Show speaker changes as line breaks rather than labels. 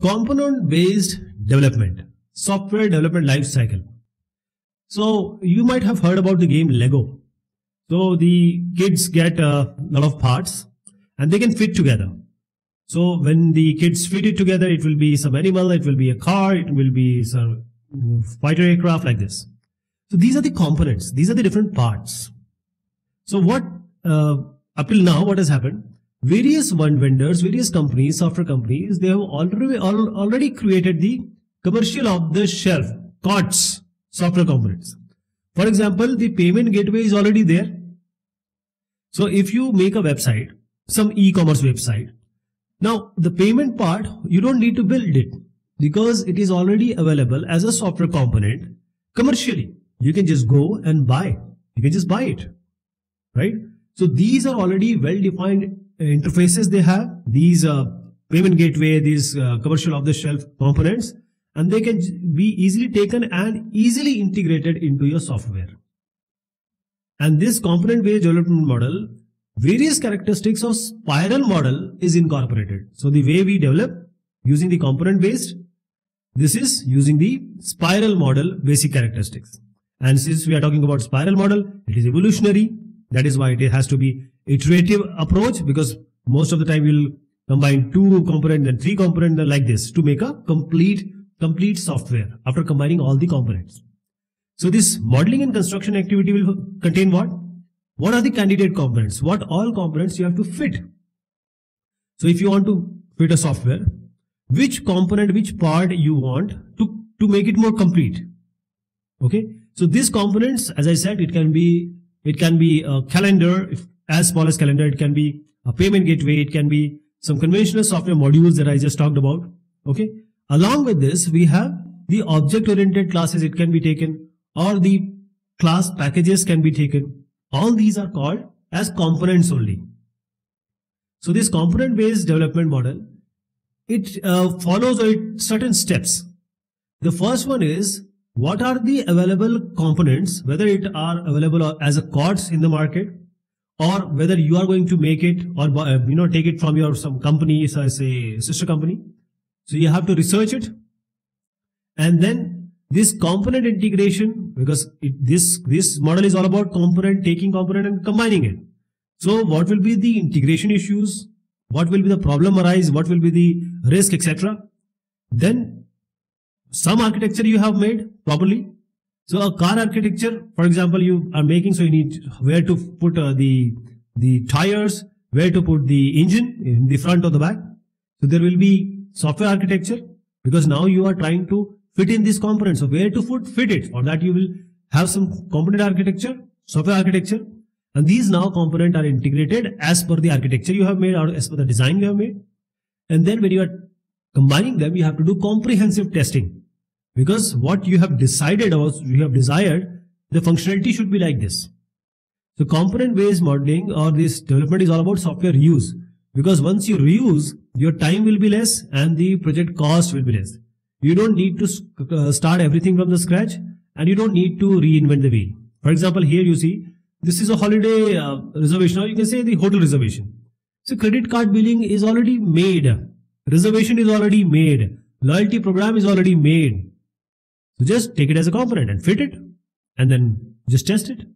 component based development, software development life cycle. So you might have heard about the game Lego. So the kids get a lot of parts and they can fit together. So when the kids fit it together, it will be some animal, it will be a car, it will be some fighter aircraft like this. So these are the components. These are the different parts. So what, uh, up till now, what has happened? Various one vendors, various companies, software companies, they have already, already created the commercial of the shelf, COTS, software components. For example, the payment gateway is already there. So if you make a website, some e-commerce website, now the payment part, you don't need to build it because it is already available as a software component commercially. You can just go and buy. You can just buy it, right? So these are already well-defined interfaces they have. These uh, payment gateway, these uh, commercial off-the-shelf components, and they can be easily taken and easily integrated into your software. And this component-based development model, various characteristics of spiral model is incorporated. So the way we develop using the component-based, this is using the spiral model basic characteristics. And since we are talking about spiral model, it is evolutionary. That is why it has to be iterative approach because most of the time you'll combine two component and three component like this to make a complete complete software after combining all the components. So this modeling and construction activity will contain what? What are the candidate components? What all components you have to fit? So if you want to fit a software, which component, which part you want to, to make it more complete? Okay. So these components, as I said, it can be, it can be a calendar, if as small as calendar, it can be a payment gateway, it can be some conventional software modules that I just talked about. Okay. Along with this, we have the object oriented classes, it can be taken or the class packages can be taken. All these are called as components only. So this component based development model, it uh, follows certain steps. The first one is what are the available components, whether it are available as a COTS in the market or whether you are going to make it or uh, you know take it from your some company, so say sister company. So you have to research it and then this component integration because it, this this model is all about component taking component and combining it. So what will be the integration issues? What will be the problem arise? What will be the risk, etc. Then some architecture you have made properly. So a car architecture, for example, you are making, so you need where to put uh, the, the tires, where to put the engine in the front or the back. So there will be software architecture because now you are trying to fit in these components. So where to put, fit it. For that you will have some component architecture, software architecture. And these now component are integrated as per the architecture you have made or as per the design you have made. And then when you are combining them, you have to do comprehensive testing. Because what you have decided or you have desired, the functionality should be like this. So component based modeling or this development is all about software reuse. Because once you reuse, your time will be less and the project cost will be less. You don't need to uh, start everything from the scratch and you don't need to reinvent the wheel. For example, here you see, this is a holiday uh, reservation or you can say the hotel reservation. So credit card billing is already made. Reservation is already made. Loyalty program is already made. So just take it as a component and fit it and then just test it.